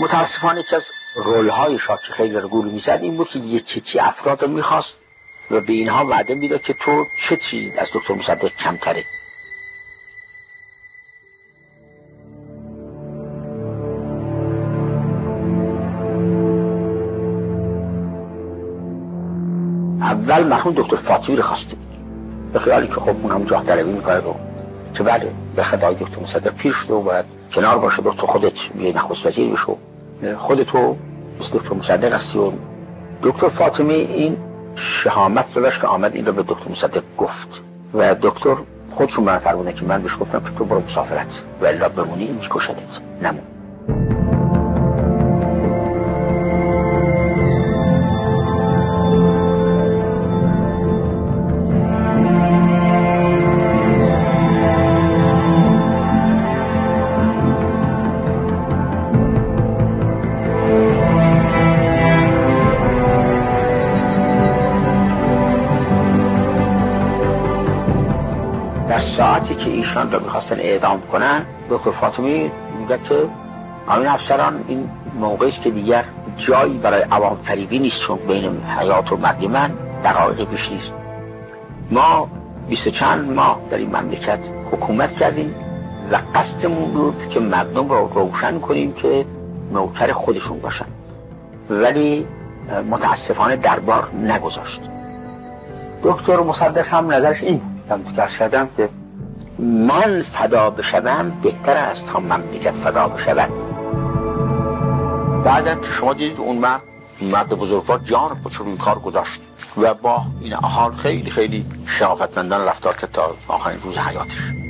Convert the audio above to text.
متاسفانه یکی از رول های که خیلی رو گول می‌زد این بود که یکی چی افراد رو می‌خواست و به اینها وعده می‌داد که تو چه چیزی از دکتر مصدق کمتره. اول مرحوم دکتر فاطمی رو خواسته به خیالی که خب اون هم جاه طلبی می‌کنه که بله به خدای دکتر مصدق پیر شده و باید کنار باشه دکتر خودت یه نخست وزیر بشو خودتو مثل دکتر مصدق هستی و دکتر فاطمی این شهامت داشت که آمد این رو به دکتر مصدق گفت. و دکتر خودشون من فرمونه که من بهش گفتم که تو برو مسافرت و الا بمونی میکشدت. نمون ساعتی که ایشان را می‌خواستن اعدام کنن دکتر فاطمی میگه که همین افسران این موقعی که دیگر جایی برای عوام فریبی نیست چون بین حیات و مرگ من دقایق بیش نیست. ما بیست چند ماه در این مملکت حکومت کردیم و قصدمون بود که مردم را روشن کنیم که نوکر خودشون باشن. ولی متاسفانه دربار نگذاشت. دکتر مصدق هم نظرش این بود. کردم که من فدا بشوم بهتر است تا مملکت فدا بشود. بعدم که شما دیدید اون مرد مرد بزرگوار جان خودش روی کار گذاشت و با این حال خیلی خیلی شرافتمندان رفتار که تا آخرین روز حیاتش.